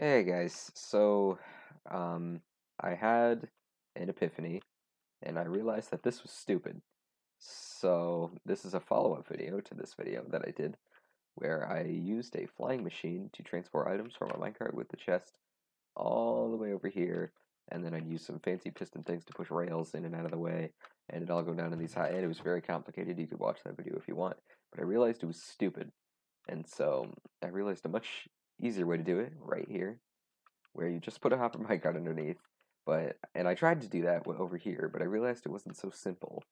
Hey guys, so um, I had an epiphany and I realized that this was stupid. So this is a follow-up video to this video that I did where I used a flying machine to transport items from a minecart with the chest all the way over here and then I'd use some fancy piston things to push rails in and out of the way and it'd all go down in these high and it was very complicated. You could watch that video if you want. But I realized it was stupid. And so I realized a much easier way to do it right here, where you just put a hopper mic minecart underneath. But and I tried to do that over here, but I realized it wasn't so simple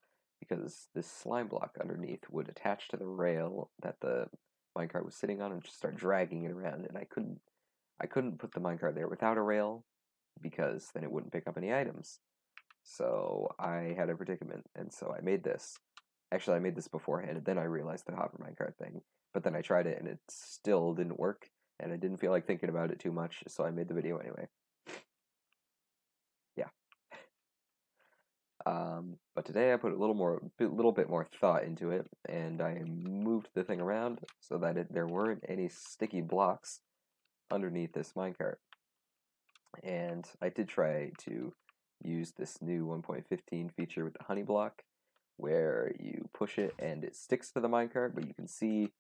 because this slime block underneath would attach to the rail that the minecart was sitting on and just start dragging it around. And I couldn't I couldn't put the minecart there without a rail because then it wouldn't pick up any items. So I had a predicament, and so I made this. Actually, I made this beforehand, and then I realized the hopper minecart thing. But then I tried it, and it still didn't work and I didn't feel like thinking about it too much, so I made the video anyway. Yeah. Um, but today I put a little more, a little bit more thought into it, and I moved the thing around so that it, there weren't any sticky blocks underneath this minecart. And I did try to use this new 1.15 feature with the honey block, where you push it and it sticks to the minecart, but you can see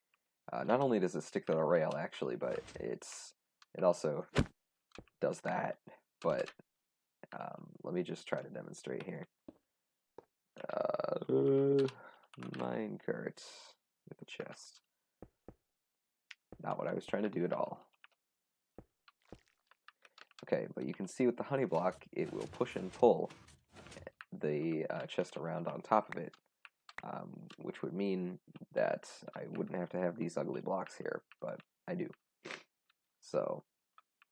uh, not only does it stick to the rail actually, but it's it also does that. But um, let me just try to demonstrate here. Uh, minecart with the chest. Not what I was trying to do at all. Okay, but you can see with the honey block, it will push and pull the uh, chest around on top of it um, which would mean that I wouldn't have to have these ugly blocks here, but I do. So,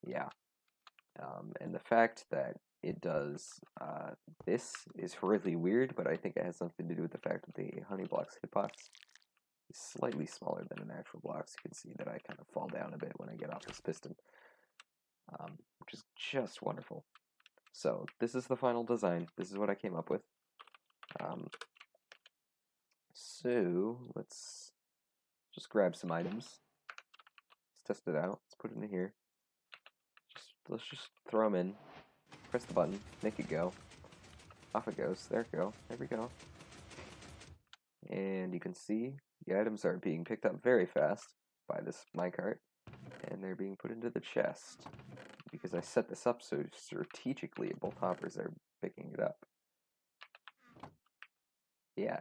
yeah. Um, and the fact that it does uh, this is really weird, but I think it has something to do with the fact that the honey blocks hitbox is slightly smaller than an actual block. So You can see that I kind of fall down a bit when I get off this piston, um, which is just wonderful. So this is the final design. This is what I came up with. Um, so let's just grab some items. Let's test it out. Let's put it in here. Just let's just throw them in. Press the button. Make it go. Off it goes. There it go. There we go. And you can see the items are being picked up very fast by this minecart, and they're being put into the chest because I set this up so strategically both hoppers are picking it up. Yeah,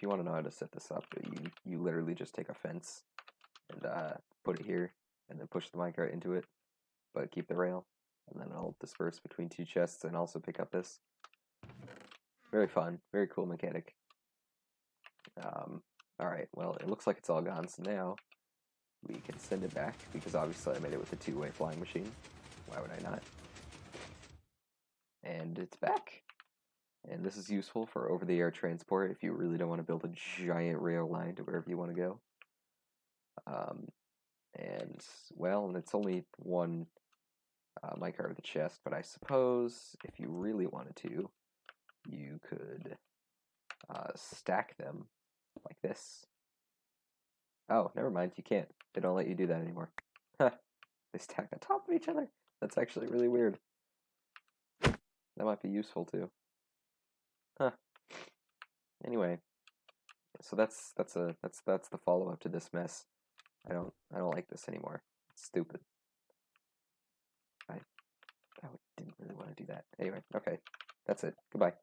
if you want to know how to set this up, you you literally just take a fence and uh, put it here, and then push the minecart into it, but keep the rail, and then it'll disperse between two chests and also pick up this. Very fun, very cool mechanic. Um, Alright, well, it looks like it's all gone, so now we can send it back, because obviously I made it with a two-way flying machine. Why would I not? And it's back. And this is useful for over-the-air transport if you really don't want to build a giant rail line to wherever you want to go. Um, and, well, it's only one uh, minecart with the chest, but I suppose if you really wanted to, you could uh, stack them like this. Oh, never mind, you can't. They don't let you do that anymore. they stack on top of each other. That's actually really weird. That might be useful too. Huh. Anyway, so that's that's a that's that's the follow up to this mess. I don't I don't like this anymore. It's stupid. I I didn't really want to do that. Anyway, okay. That's it. Goodbye.